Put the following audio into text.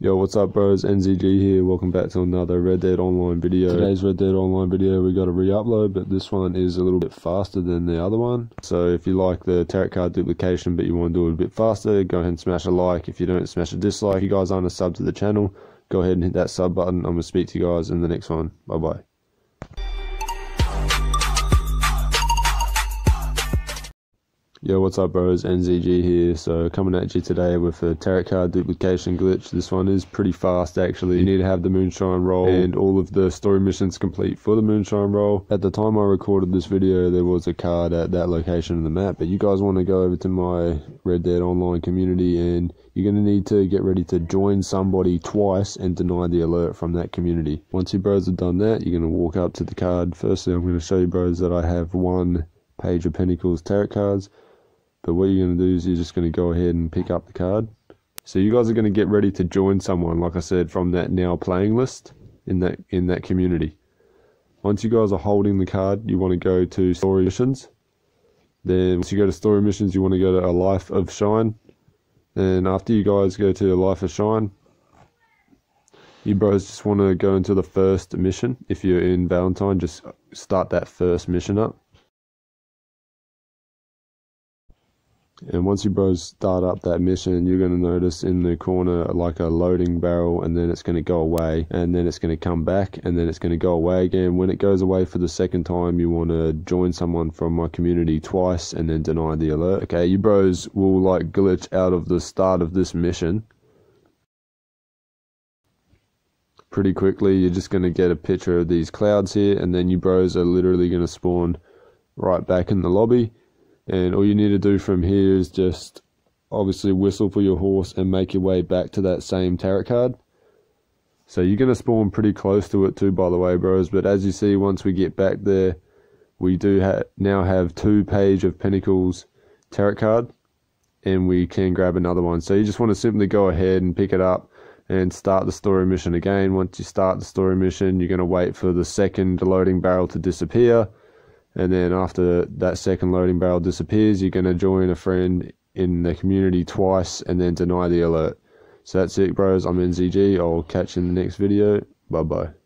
Yo, what's up, bros? NZG here. Welcome back to another Red Dead Online video. Today's Red Dead Online video, we got a re-upload, but this one is a little bit faster than the other one. So if you like the tarot card duplication, but you want to do it a bit faster, go ahead and smash a like. If you don't, smash a dislike. If you guys aren't a sub to the channel, go ahead and hit that sub button. I'm going to speak to you guys in the next one. Bye-bye. Yo, what's up, bros? NZG here. So, coming at you today with a tarot card duplication glitch. This one is pretty fast, actually. You need to have the Moonshine Role and all of the story missions complete for the Moonshine Role. At the time I recorded this video, there was a card at that location in the map, but you guys want to go over to my Red Dead Online community and you're going to need to get ready to join somebody twice and deny the alert from that community. Once you bros have done that, you're going to walk up to the card. Firstly, I'm going to show you bros that I have one page of Pentacles tarot cards. But what you're going to do is you're just going to go ahead and pick up the card. So you guys are going to get ready to join someone, like I said, from that now playing list in that in that community. Once you guys are holding the card, you want to go to story missions. Then once you go to story missions, you want to go to a life of shine. And after you guys go to a life of shine, you bros just want to go into the first mission. If you're in Valentine, just start that first mission up. And once you bros start up that mission, you're going to notice in the corner like a loading barrel, and then it's going to go away, and then it's going to come back, and then it's going to go away again. When it goes away for the second time, you want to join someone from my community twice and then deny the alert. Okay, you bros will like glitch out of the start of this mission pretty quickly. You're just going to get a picture of these clouds here, and then you bros are literally going to spawn right back in the lobby and all you need to do from here is just obviously whistle for your horse and make your way back to that same tarot card. So you're going to spawn pretty close to it too, by the way, bros. But as you see, once we get back there, we do ha now have two page of Pentacles tarot card, and we can grab another one. So you just want to simply go ahead and pick it up and start the story mission again. Once you start the story mission, you're going to wait for the second loading barrel to disappear and then after that second loading barrel disappears, you're going to join a friend in the community twice and then deny the alert. So that's it, bros. I'm NZG. I'll catch you in the next video. Bye bye.